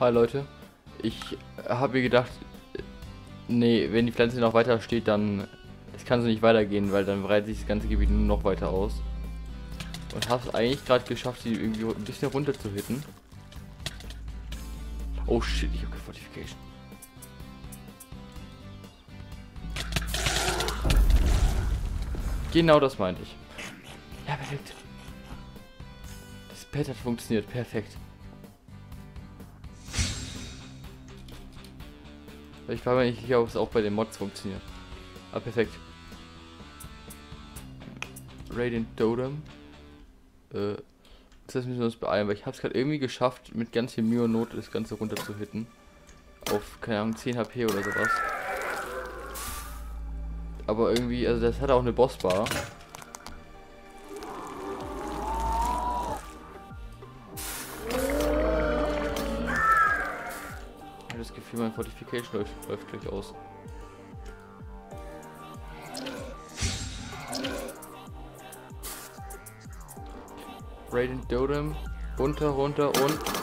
Hi Leute, ich habe mir gedacht, nee, wenn die Pflanze noch weiter steht, dann das kann so nicht weitergehen, weil dann breitet sich das ganze Gebiet nur noch weiter aus. Und habe es eigentlich gerade geschafft, sie irgendwie ein bisschen runter zu hitten. Oh shit, ich habe Fortification. Genau das meinte ich. Ja, perfekt. Das Pad hat funktioniert, perfekt. Ich war mir nicht ob es auch bei den Mods funktioniert. Ah, perfekt. Radiant Dodem. Äh, das müssen wir uns beeilen, weil ich habe es gerade irgendwie geschafft, mit ganz viel Mühe und Not das Ganze runter zu hitten. Auf, keine Ahnung, 10 HP oder sowas. Aber irgendwie, also das hat auch eine Bossbar. Mein Fortification läuft, läuft gleich aus. Radiant Dodem. Runter, runter und...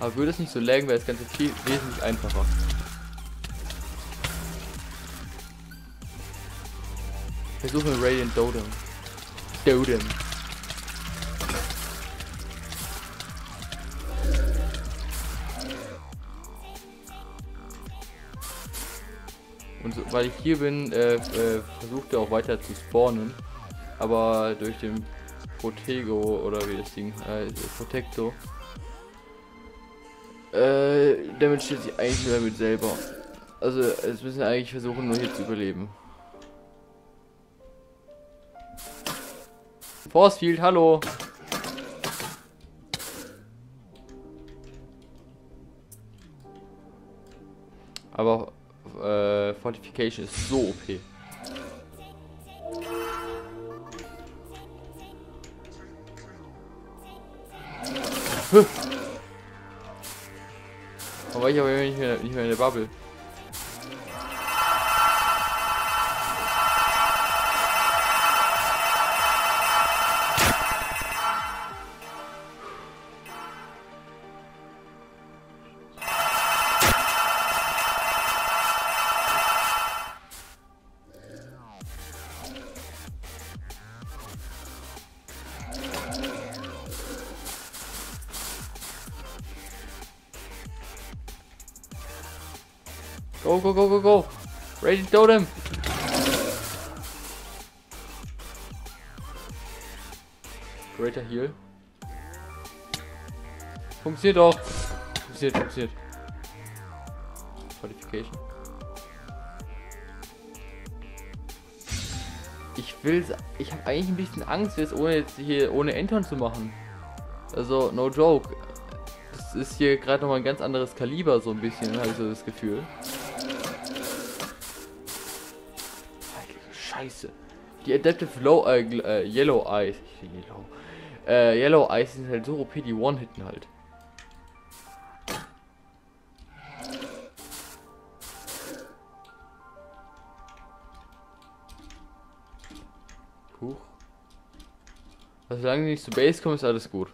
Aber würde es nicht so laggen, wäre das Ganze viel wesentlich einfacher. Versuchen wir Radiant Dodem. Dodem. Und so, weil ich hier bin, äh, äh, versucht er auch weiter zu spawnen. Aber durch den Protego oder wie das Ding, äh, Protecto, äh, damit steht sich eigentlich nur damit selber. Also, es müssen eigentlich versuchen, nur hier zu überleben. Forcefield, hallo. Aber äh, Fortification ist so OP. Aber ich aber nicht mehr, nicht mehr in der Bubble. Go, go, go, go, go. To totem. Greater Heal. Funktioniert doch. Funktioniert, funktioniert. Qualification. Ich will Ich habe eigentlich ein bisschen Angst, jetzt ohne jetzt hier ohne Entern zu machen. Also, no joke. Das ist hier gerade noch mal ein ganz anderes Kaliber, so ein bisschen, habe ich so das Gefühl. Scheiße. Die Adaptive Low, äh, äh, Yellow Eyes. Yellow. Äh, Yellow Eyes sind halt so OP, die One-Hitten halt. Huch. Also, solange die nicht zu Base kommen, ist alles gut.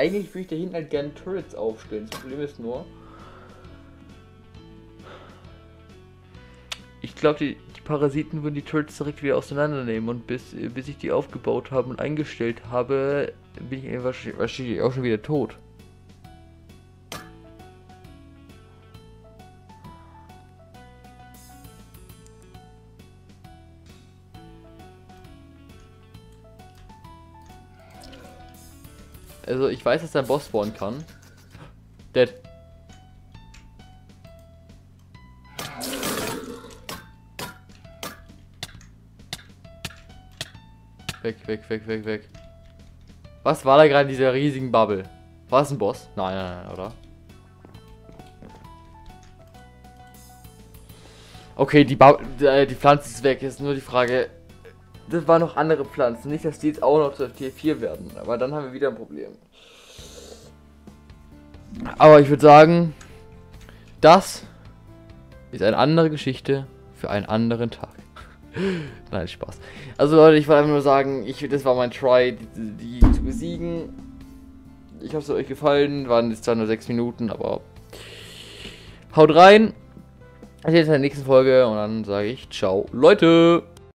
Eigentlich würde ich da hinten halt gerne Turrets aufstellen. Das Problem ist nur. Ich glaube, die, die, Parasiten würden die Turrets direkt wieder auseinandernehmen. Und bis, bis ich die aufgebaut habe und eingestellt habe, bin ich wahrscheinlich, wahrscheinlich auch schon wieder tot. Also ich weiß, dass der Boss spawnen kann. Dead. Weg, weg, weg, weg, weg. Was war da gerade in dieser riesigen Bubble? War es ein Boss? Nein, nein, nein, oder? Okay, die, ba äh, die Pflanze ist weg. Ist nur die Frage. Das waren noch andere Pflanzen. Nicht, dass die jetzt auch noch zur Tier 4 werden. Aber dann haben wir wieder ein Problem. Aber ich würde sagen, das ist eine andere Geschichte für einen anderen Tag. Nein, Spaß. Also Leute, ich wollte einfach nur sagen, ich, das war mein Try, die, die zu besiegen. Ich hoffe, es hat euch gefallen. Waren jetzt zwar nur 6 Minuten, aber haut rein. Ich sehe uns in der nächsten Folge und dann sage ich ciao, Leute.